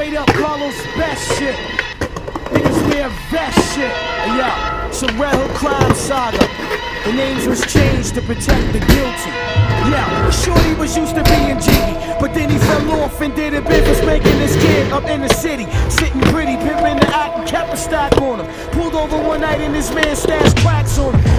straight up Carlos best shit. Niggas wear vest shit. Yeah, some Red Hook crime saga. The names was changed to protect the guilty. Yeah, Shorty was used to being jiggy, but then he fell off and did a business making this kid up in the city. Sitting pretty, pimping the act and kept a stock on him. Pulled over one night and his man stashed cracks on him.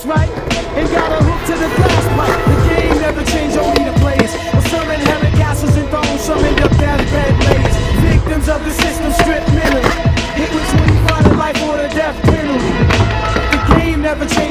Ass, right? And got a hook to the glass pipe. The game never changed, only the players. Well, some inherit castles and thrones, some end up deathbed layers. Victims of the system stripped mentally. Hit with 25 to life or the death penalty. The game never changed.